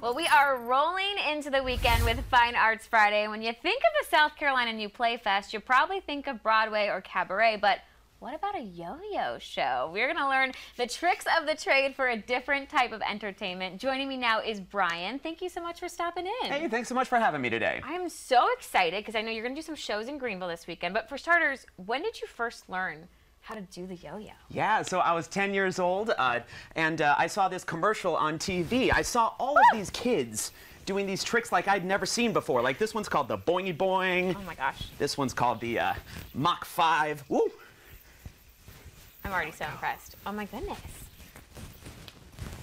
Well, we are rolling into the weekend with Fine Arts Friday. When you think of the South Carolina New Play Fest, you probably think of Broadway or cabaret, but what about a yo-yo show? We're going to learn the tricks of the trade for a different type of entertainment. Joining me now is Brian. Thank you so much for stopping in. Hey, thanks so much for having me today. I'm so excited because I know you're going to do some shows in Greenville this weekend. But for starters, when did you first learn how to do the yo-yo. Yeah, so I was 10 years old, uh, and uh, I saw this commercial on TV. I saw all of these kids doing these tricks like I'd never seen before. Like this one's called the boingy boing. Oh my gosh. This one's called the uh, Mach 5. Woo! I'm already so impressed. Oh my goodness.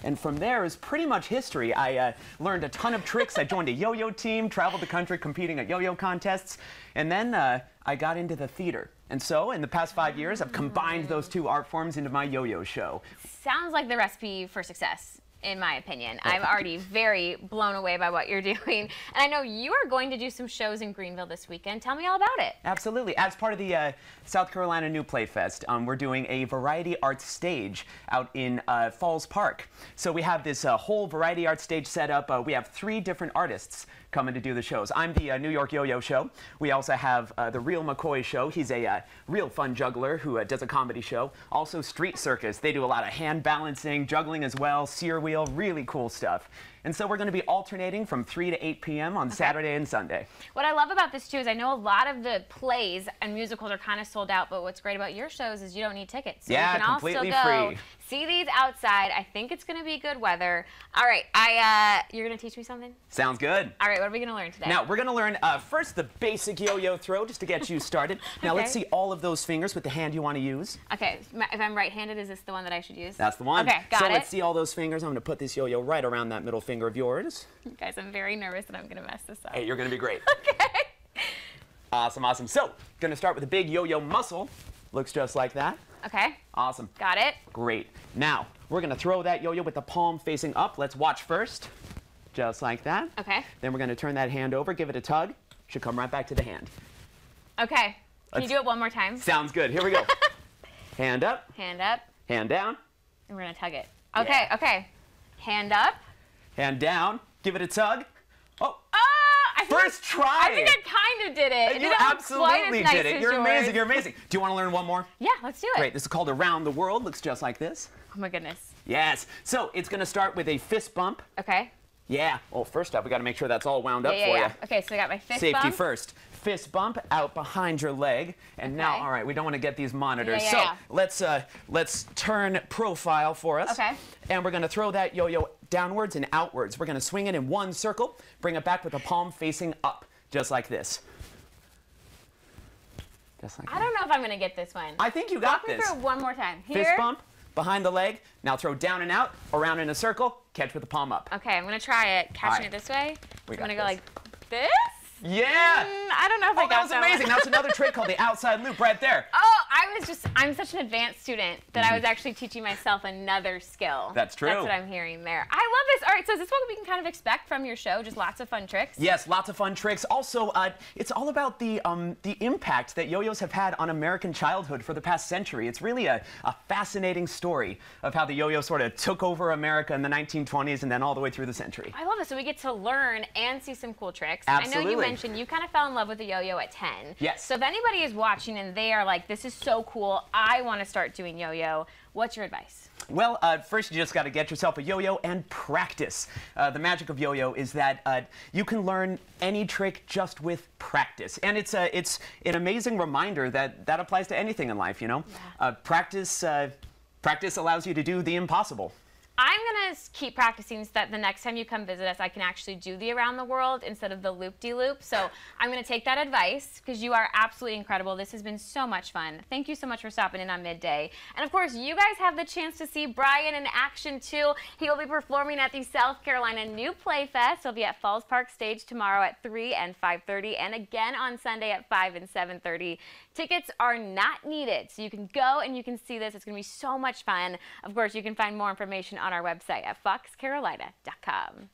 And from there is pretty much history. I uh, learned a ton of tricks. I joined a yo-yo team, traveled the country competing at yo-yo contests, and then uh, I got into the theater. And so, in the past five years, I've combined those two art forms into my yo-yo show. Sounds like the recipe for success in my opinion. I'm already very blown away by what you're doing. And I know you are going to do some shows in Greenville this weekend. Tell me all about it. Absolutely. As part of the uh, South Carolina New Play Fest, um, we're doing a variety arts stage out in uh, Falls Park. So we have this uh, whole variety arts stage set up. Uh, we have three different artists coming to do the shows. I'm the uh, New York Yo-Yo Show. We also have uh, the Real McCoy Show. He's a uh, real fun juggler who uh, does a comedy show. Also Street Circus. They do a lot of hand balancing, juggling as well, Cyr wheel, really cool stuff. And so we're going to be alternating from 3 to 8 p.m. on okay. Saturday and Sunday. What I love about this too is I know a lot of the plays and musicals are kind of sold out, but what's great about your shows is you don't need tickets. So yeah, you can completely also go free. See these outside. I think it's going to be good weather. All right, I uh, you're going to teach me something? Sounds good. All right, what are we going to learn today? Now, we're going to learn uh, first the basic yo-yo throw just to get you started. Now, okay. let's see all of those fingers with the hand you want to use. Okay, if I'm right-handed, is this the one that I should use? That's the one. Okay, got so it. So let's see all those fingers. I'm going to put this yo-yo right around that middle finger of yours. Guys, I'm very nervous that I'm going to mess this up. Hey, you're going to be great. okay. Awesome, awesome. So, going to start with the big yo-yo muscle. Looks just like that. Okay. Awesome. Got it. Great. Now, we're going to throw that yo-yo with the palm facing up. Let's watch first. Just like that. Okay. Then we're going to turn that hand over, give it a tug. Should come right back to the hand. Okay. Can Let's, you do it one more time? Sounds good. Here we go. hand up. Hand up. Hand down. And we're going to tug it. Okay, yeah. okay. Hand up. Hand down. Give it a tug. Oh. Oh! First try. I think I kind of did it. it you absolutely nice did it. You're yours. amazing. You're amazing. Do you want to learn one more? Yeah, let's do it. Great. This is called Around the World. Looks just like this. Oh my goodness. Yes. So it's going to start with a fist bump. Okay. Yeah. Well, first up, we got to make sure that's all wound yeah, up yeah, for yeah. you. Okay, so I got my fist Safety bump. first. Fist bump out behind your leg, and okay. now, all right, we don't want to get these monitors. Yeah, yeah, so let's uh, let's turn profile for us. Okay. And we're going to throw that yo-yo downwards and outwards. We're going to swing it in one circle, bring it back with the palm facing up, just like this. Just like I that. don't know if I'm going to get this one. I think you got Walk this. Me through one more time. Here. Fist bump behind the leg. Now throw down and out, around in a circle, catch with the palm up. Okay, I'm going to try it. Catching right. it this way. We I'm going to go like this. Yeah. Mm, I don't know if oh, I got that was that amazing. That's another trick called the outside loop right there. Oh, I was just, I'm such an advanced student that mm -hmm. I was actually teaching myself another skill. That's true. That's what I'm hearing there. I love this. All right, so is this what we can kind of expect from your show? Just lots of fun tricks? Yes, lots of fun tricks. Also, uh, it's all about the, um, the impact that yo-yos have had on American childhood for the past century. It's really a, a fascinating story of how the yo-yo sort of took over America in the 1920s and then all the way through the century. I love this. So we get to learn and see some cool tricks. Absolutely. I know you mentioned you kind of fell in love with the yo-yo at 10. Yes. So if anybody is watching and they are like, this is so cool, I want to start doing yo-yo, what's your advice? Well, uh, first you just got to get yourself a yo-yo and practice. Uh, the magic of yo-yo is that uh, you can learn any trick just with practice, and it's a it's an amazing reminder that that applies to anything in life. You know, yeah. Uh, practice uh, practice allows you to do the impossible. I'm going to keep practicing so that the next time you come visit us, I can actually do the around the world instead of the loop-de-loop. -loop. So I'm going to take that advice because you are absolutely incredible. This has been so much fun. Thank you so much for stopping in on midday. And of course, you guys have the chance to see Brian in action too. He will be performing at the South Carolina New Play Fest. He'll be at Falls Park Stage tomorrow at 3 and 5.30 and again on Sunday at 5 and 7.30. Tickets are not needed, so you can go and you can see this. It's going to be so much fun. Of course, you can find more information on our website at foxcarolina.com.